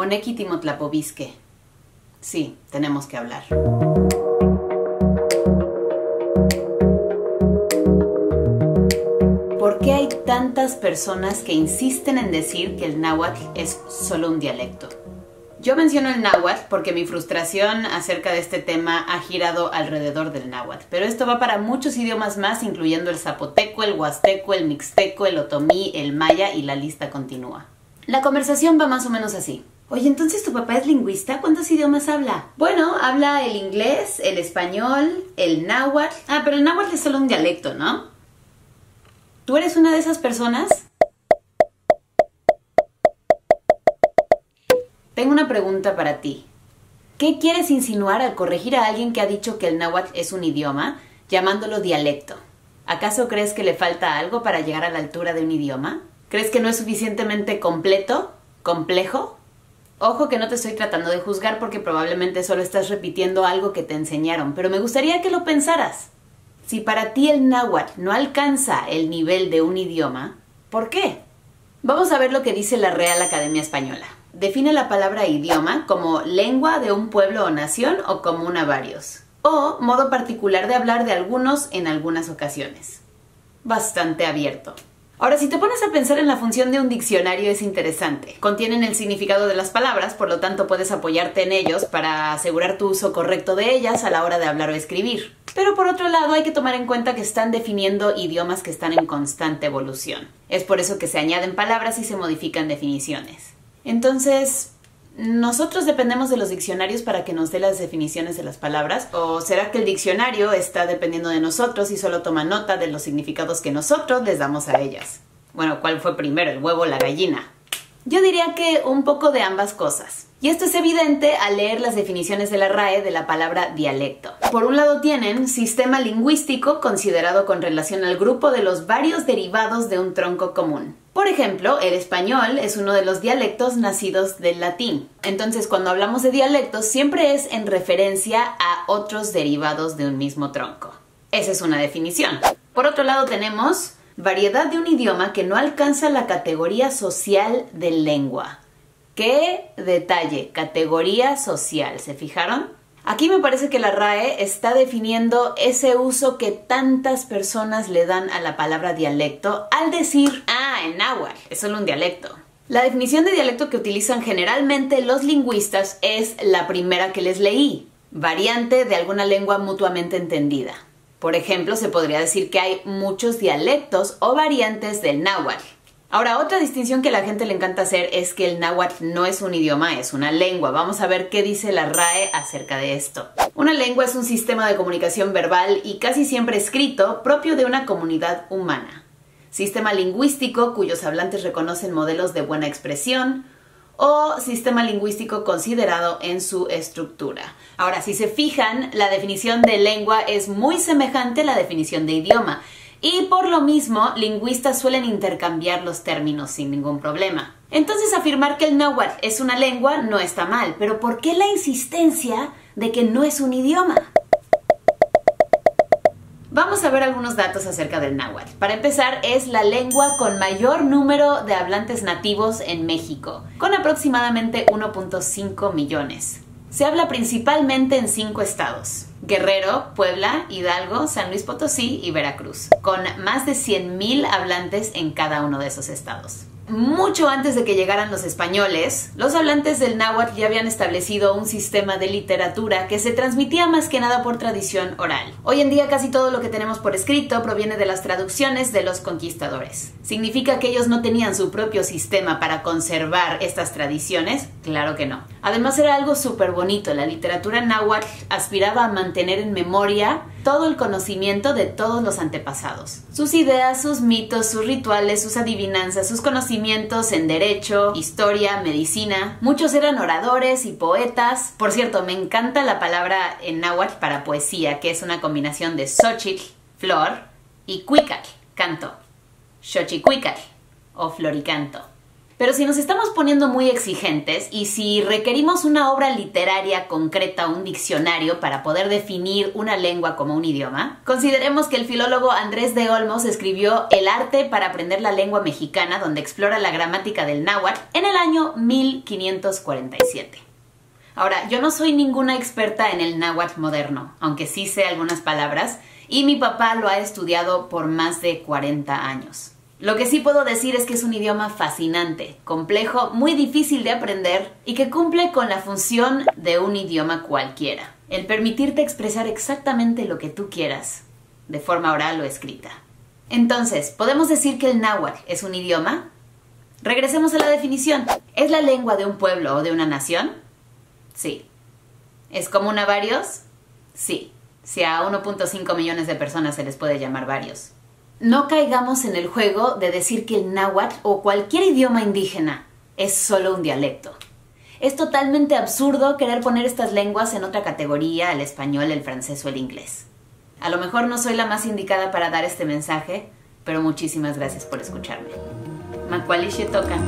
Moneki Timotlapovisque. Sí, tenemos que hablar. ¿Por qué hay tantas personas que insisten en decir que el náhuatl es solo un dialecto? Yo menciono el náhuatl porque mi frustración acerca de este tema ha girado alrededor del náhuatl, pero esto va para muchos idiomas más, incluyendo el zapoteco, el huasteco, el mixteco, el otomí, el maya y la lista continúa. La conversación va más o menos así. Oye, entonces tu papá es lingüista, ¿cuántos idiomas habla? Bueno, habla el inglés, el español, el náhuatl. Ah, pero el náhuatl es solo un dialecto, ¿no? ¿Tú eres una de esas personas? Tengo una pregunta para ti. ¿Qué quieres insinuar al corregir a alguien que ha dicho que el náhuatl es un idioma, llamándolo dialecto? ¿Acaso crees que le falta algo para llegar a la altura de un idioma? ¿Crees que no es suficientemente completo? ¿Complejo? Ojo que no te estoy tratando de juzgar porque probablemente solo estás repitiendo algo que te enseñaron, pero me gustaría que lo pensaras. Si para ti el náhuatl no alcanza el nivel de un idioma, ¿por qué? Vamos a ver lo que dice la Real Academia Española define la palabra idioma como lengua de un pueblo o nación o común a varios, o modo particular de hablar de algunos en algunas ocasiones. Bastante abierto. Ahora, si te pones a pensar en la función de un diccionario es interesante. Contienen el significado de las palabras, por lo tanto puedes apoyarte en ellos para asegurar tu uso correcto de ellas a la hora de hablar o escribir. Pero por otro lado hay que tomar en cuenta que están definiendo idiomas que están en constante evolución. Es por eso que se añaden palabras y se modifican definiciones. Entonces, ¿nosotros dependemos de los diccionarios para que nos dé las definiciones de las palabras? ¿O será que el diccionario está dependiendo de nosotros y solo toma nota de los significados que nosotros les damos a ellas? Bueno, ¿cuál fue primero, el huevo o la gallina? Yo diría que un poco de ambas cosas. Y esto es evidente al leer las definiciones de la RAE de la palabra dialecto. Por un lado tienen sistema lingüístico considerado con relación al grupo de los varios derivados de un tronco común. Por ejemplo, el español es uno de los dialectos nacidos del latín. Entonces, cuando hablamos de dialectos, siempre es en referencia a otros derivados de un mismo tronco. Esa es una definición. Por otro lado, tenemos variedad de un idioma que no alcanza la categoría social de lengua. ¿Qué detalle? Categoría social, ¿se fijaron? Aquí me parece que la RAE está definiendo ese uso que tantas personas le dan a la palabra dialecto al decir, ah, en náhuatl, es solo un dialecto. La definición de dialecto que utilizan generalmente los lingüistas es la primera que les leí, variante de alguna lengua mutuamente entendida. Por ejemplo, se podría decir que hay muchos dialectos o variantes del náhuatl. Ahora, otra distinción que a la gente le encanta hacer es que el náhuatl no es un idioma, es una lengua. Vamos a ver qué dice la RAE acerca de esto. Una lengua es un sistema de comunicación verbal y casi siempre escrito propio de una comunidad humana. Sistema lingüístico cuyos hablantes reconocen modelos de buena expresión o sistema lingüístico considerado en su estructura. Ahora, si se fijan, la definición de lengua es muy semejante a la definición de idioma y por lo mismo lingüistas suelen intercambiar los términos sin ningún problema. Entonces afirmar que el náhuatl es una lengua no está mal, pero ¿por qué la insistencia de que no es un idioma? Vamos a ver algunos datos acerca del náhuatl. Para empezar, es la lengua con mayor número de hablantes nativos en México, con aproximadamente 1.5 millones. Se habla principalmente en cinco estados. Guerrero, Puebla, Hidalgo, San Luis Potosí y Veracruz, con más de 100.000 hablantes en cada uno de esos estados mucho antes de que llegaran los españoles, los hablantes del náhuatl ya habían establecido un sistema de literatura que se transmitía más que nada por tradición oral. Hoy en día casi todo lo que tenemos por escrito proviene de las traducciones de los conquistadores. ¿Significa que ellos no tenían su propio sistema para conservar estas tradiciones? Claro que no. Además era algo súper bonito, la literatura náhuatl aspiraba a mantener en memoria todo el conocimiento de todos los antepasados. Sus ideas, sus mitos, sus rituales, sus adivinanzas, sus conocimientos en derecho, historia, medicina. Muchos eran oradores y poetas. Por cierto, me encanta la palabra en náhuatl para poesía, que es una combinación de xochitl, flor, y cuicatl, canto. Xochicuicatl o floricanto. Pero si nos estamos poniendo muy exigentes y si requerimos una obra literaria concreta o un diccionario para poder definir una lengua como un idioma, consideremos que el filólogo Andrés de Olmos escribió El arte para aprender la lengua mexicana, donde explora la gramática del náhuatl, en el año 1547. Ahora, yo no soy ninguna experta en el náhuatl moderno, aunque sí sé algunas palabras, y mi papá lo ha estudiado por más de 40 años. Lo que sí puedo decir es que es un idioma fascinante, complejo, muy difícil de aprender y que cumple con la función de un idioma cualquiera, el permitirte expresar exactamente lo que tú quieras, de forma oral o escrita. Entonces, ¿podemos decir que el náhuatl es un idioma? Regresemos a la definición. ¿Es la lengua de un pueblo o de una nación? Sí. ¿Es común a varios? Sí. Si a 1.5 millones de personas se les puede llamar varios. No caigamos en el juego de decir que el náhuatl o cualquier idioma indígena es solo un dialecto. Es totalmente absurdo querer poner estas lenguas en otra categoría, el español, el francés o el inglés. A lo mejor no soy la más indicada para dar este mensaje, pero muchísimas gracias por escucharme. Macualishe toca.